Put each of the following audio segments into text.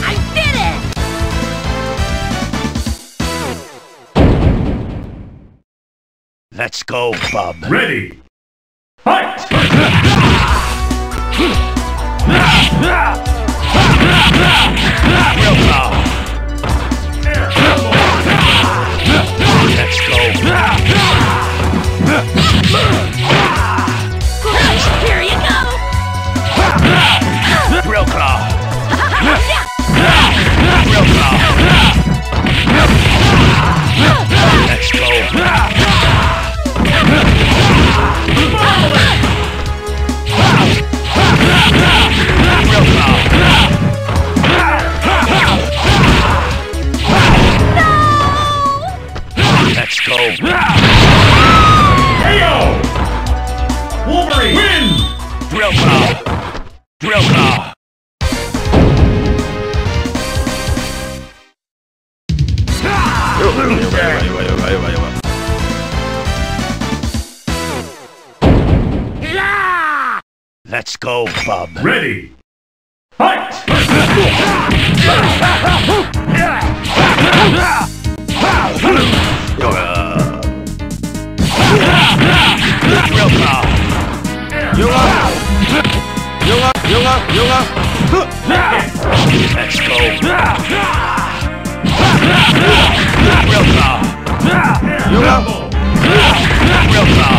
I did it! Let's go, Bub. Ready. Fight! Let's go, Bub. Ready. Fight! Let's go. Drill claw. Drill claw. Drill claw.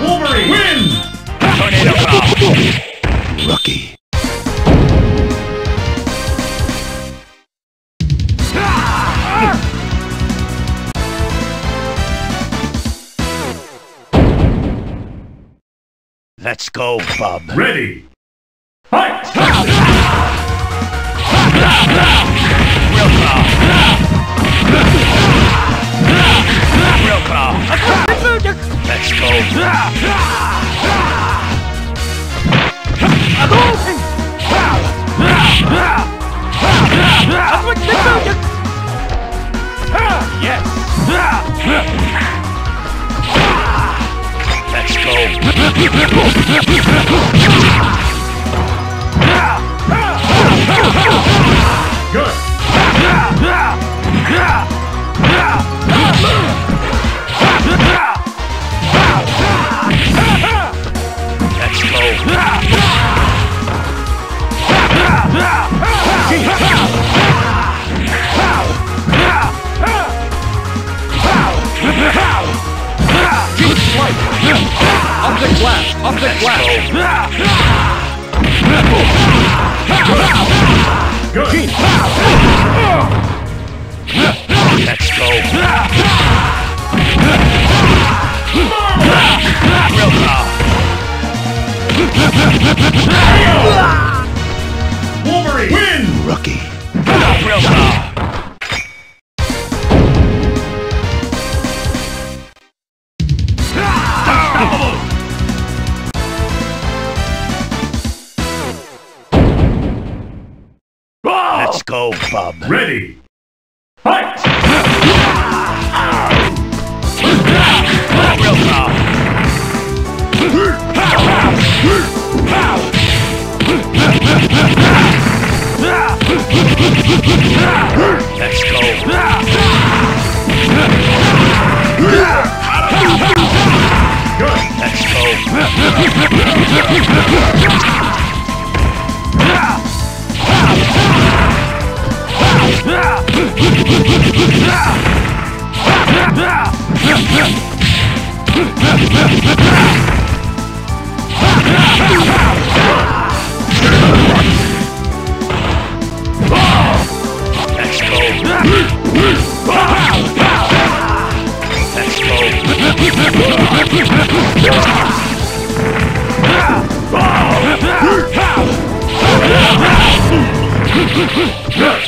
Wolverine wins! Let's go, Bub. Ready. Let's go. Let's go. Go, Bub. Ready. Fight! Let's go. Yeah!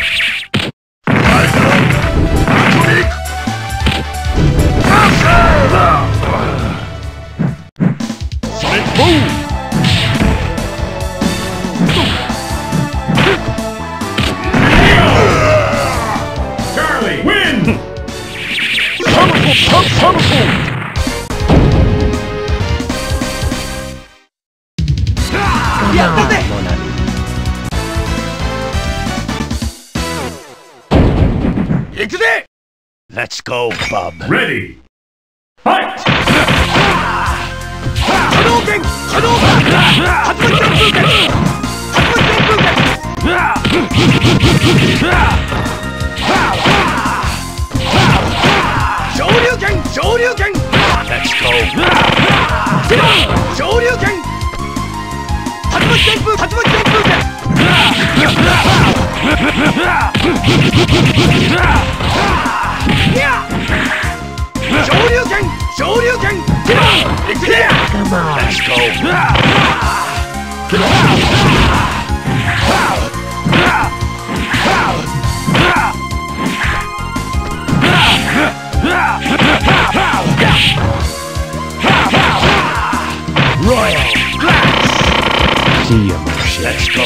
やったぜ行くぜ Let's go, Bob. Ready. Fight! Let's go! 巻旋風竜巻旋風で昇竜 Let's go.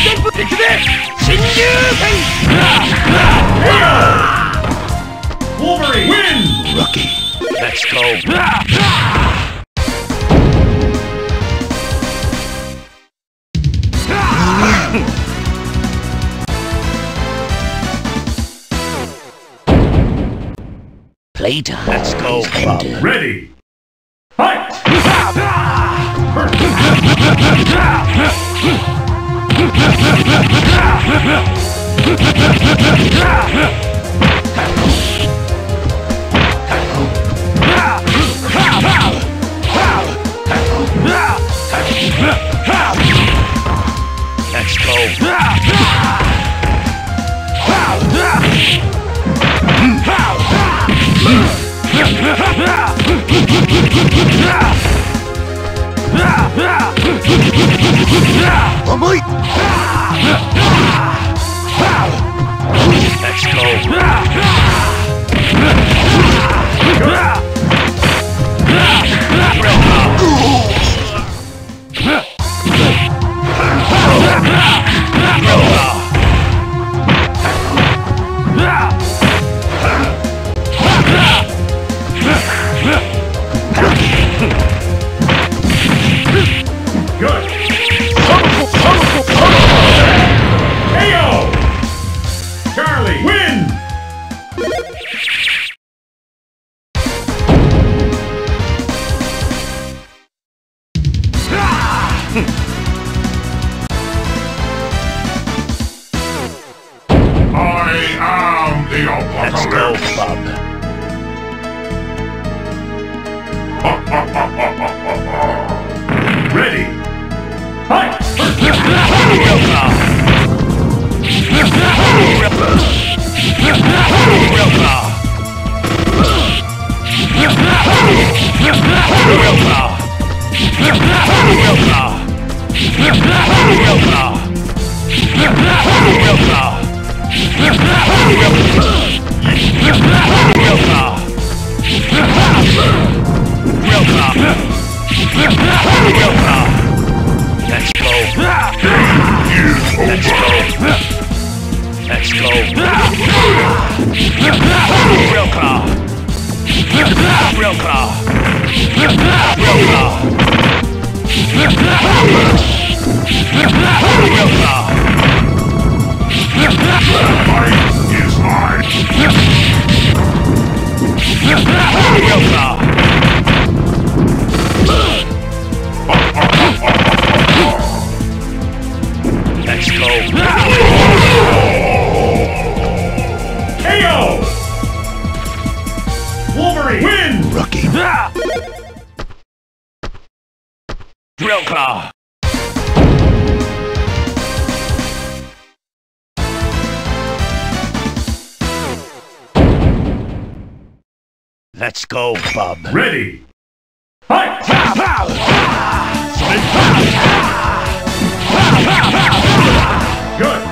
旋風で侵入戦 Wolverine! Win! Lucky! Let's go! Later. Let's go, Ready. Fight! Ha ha ha ha ha! I am the apocalypse. Let's go, Bob. Ready. Fight! Drill claw. Drill claw. Drill claw. Drill claw. Fight is mine. Drill claw. Let's go, bub. Ready! Fight! Good!